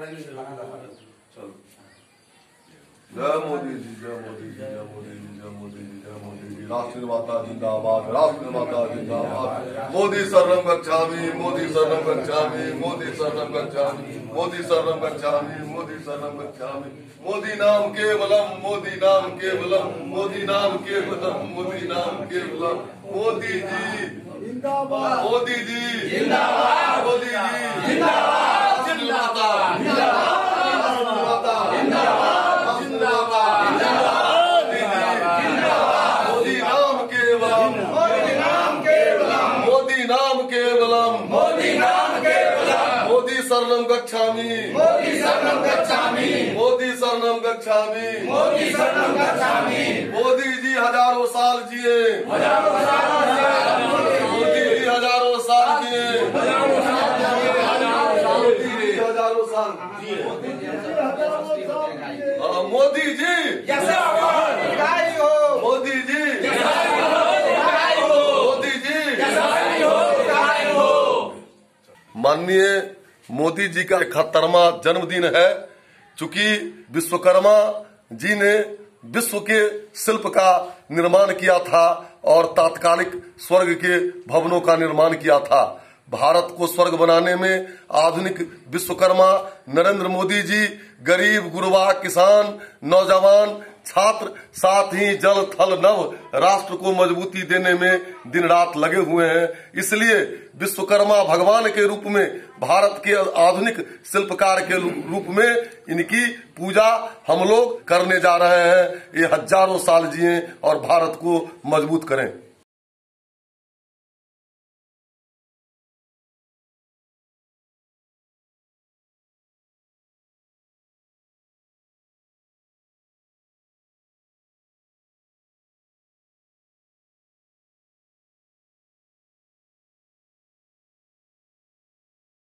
जय मोदी जी जय मोदी जी जय मोदी जी जय मोदी जी जय मोदी जी राष्ट्र निर्माता जिंदाबाद राष्ट्र निर्माता जिंदाबाद मोदी शरणम गच्छामि मोदी शरणम गच्छामि मोदी शरणम गच्छामि मोदी शरणम गच्छामि मोदी शरणम गच्छामि मोदी नाम केवलम मोदी नाम केवलम मोदी नाम केवलम मोदी नाम केवलम मोदी जी जिंदाबाद मोदी जी जिंदाबाद मोदी जी जिंदाबाद जिंदाबाद जिंदाबाद जिंदाबाद मोदी नाम केवलम मोदी नाम केवलम मोदी नाम केवलम मोदी नाम केवलम मोदी शरणम गच्छामि। मोदी शरणम गच्छामि। मोदी शरणम गच्छामि। मोदी शरणम गच्छामि। मोदी जी हज़ारों साल जिए। हज़ारों साल मोदी जी हज़ारों साल जिए। हज़ारों साल मोदी जी हज़ारों साल जिए। मोदी जी मोदी जी मोदी जी माननीय मोदी जी का इकहत्तरवा जन्मदिन है। चूँकि विश्वकर्मा जी ने विश्व के शिल्प का निर्माण किया था और तात्कालिक स्वर्ग के भवनों का निर्माण किया था। भारत को स्वर्ग बनाने में आधुनिक विश्वकर्मा नरेंद्र मोदी जी, गरीब गुरबा किसान, नौजवान, छात्र, साथ ही जल, थल, नव, राष्ट्र को मजबूती देने में दिन रात लगे हुए हैं। इसलिए विश्वकर्मा भगवान के रूप में, भारत के आधुनिक शिल्पकार के रूप में इनकी पूजा हम लोग करने जा रहे हैं। ये हज़ारों साल जिए और भारत को मज़बूत करें।